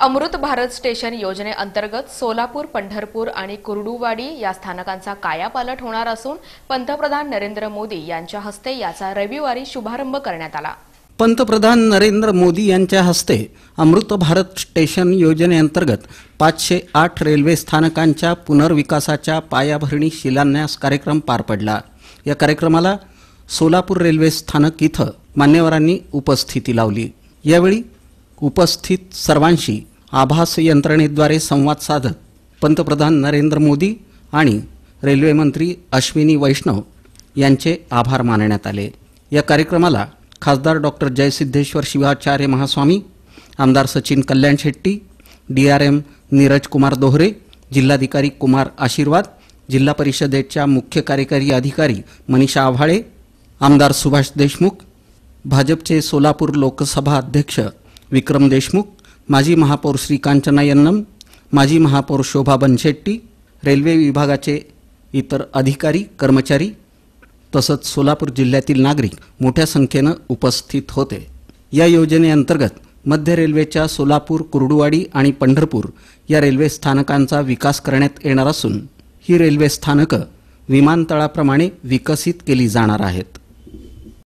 Amrit Bharat station योजनेअंतर्गत सोलापूर पंढरपूर आणि कुर्डुवाडी या स्थानकांचा कायापालट होणार असून पंतप्रधान नरेंद्र मोदी यांच्या हस्ते याचा रविवारी शुभारंभ करण्यात आला. पंतप्रधान नरेंद्र मोदी यांच्या हस्ते अमृत भारत स्टेशन योजनेअंतर्गत पाचशे आठ रेल्वे स्थानकांच्या पुनर्विकासाच्या पायाभरणी शिलान्यास कार्यक्रम पार पडला. या कार्यक्रमाला सोलापूर रेल्वे स्थानक इथं मान्यवरांनी उपस्थिती लावली. यावेळी उपस्थित सर्वांशी आभास यंत्रणेद्वारे संवाद साधत पंतप्रधान नरेंद्र मोदी आणि रेल्वे मंत्री अश्विनी वैष्णव यांचे आभार मानण्यात आले. या कार्यक्रमाला खासदार डॉक्टर जयसिद्धेश्वर शिवाचार्य महास्वामी आमदार Sachin Kalyan Shetty D R M Neeraj Kumar Dohare जिल्हाधिकारी कुमार आशीर्वाद जिल्हा परिषदेच्या मुख्य कार्यकारी अधिकारी मनीषा आव्हाळे आमदार सुभाष देशमुख भाजपचे सोलापूर लोकसभा अध्यक्ष विक्रम देशमुख माजी महापौर श्री कांचना यन्नम माजी महापौर शोभा बनशेट्टी रेल्वे विभागाचे इतर अधिकारी कर्मचारी तसंच सोलापूर जिल्ह्यातील नागरिक मोठ्या संख्येनं उपस्थित होते. या योजनेअंतर्गत मध्य रेल्वेच्या सोलापूर कुर्डुवाडी आणि पंढरपूर या रेल्वे स्थानकांचा विकास करण्यात येणार असून ही रेल्वे स्थानकं विमानतळाप्रमाणे विकसित केली जाणार आहेत.